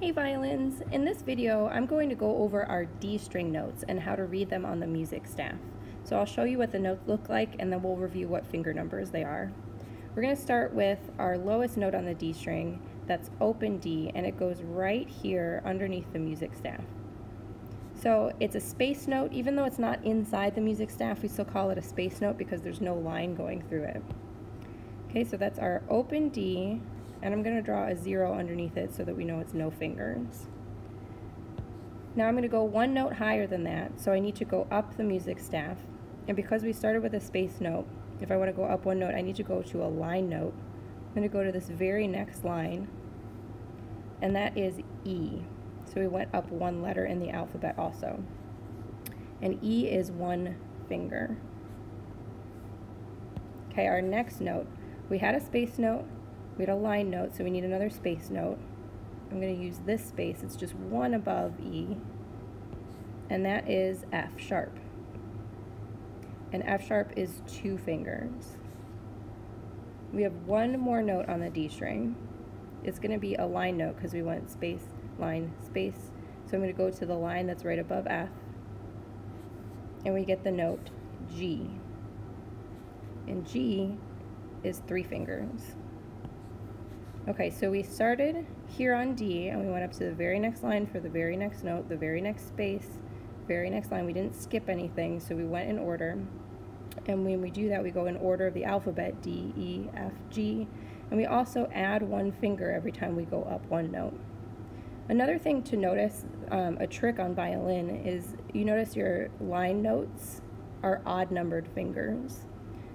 Hey violins! In this video I'm going to go over our D string notes and how to read them on the music staff. So I'll show you what the notes look like and then we'll review what finger numbers they are. We're going to start with our lowest note on the D string, that's open D, and it goes right here underneath the music staff. So it's a space note, even though it's not inside the music staff, we still call it a space note because there's no line going through it. Okay, so that's our open D, and I'm going to draw a zero underneath it so that we know it's no fingers. Now I'm going to go one note higher than that, so I need to go up the music staff. And because we started with a space note, if I want to go up one note, I need to go to a line note. I'm going to go to this very next line, and that is E. So we went up one letter in the alphabet also. And E is one finger. Okay, our next note. We had a space note, we had a line note, so we need another space note. I'm going to use this space, it's just one above E, and that is F sharp. And F sharp is two fingers. We have one more note on the D string. It's going to be a line note because we want space, line, space. So I'm going to go to the line that's right above F, and we get the note G. And G is three fingers. Okay, so we started here on D and we went up to the very next line for the very next note, the very next space, very next line. We didn't skip anything, so we went in order. And when we do that, we go in order of the alphabet, D, E, F, G. And we also add one finger every time we go up one note. Another thing to notice, um, a trick on violin, is you notice your line notes are odd numbered fingers.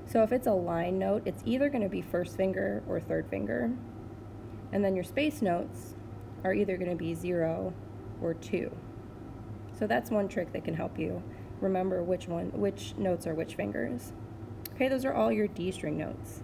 So if it's a line note, it's either going to be first finger or third finger. And then your space notes are either going to be 0 or 2. So that's one trick that can help you remember which one, which notes are which fingers. Okay, those are all your D string notes.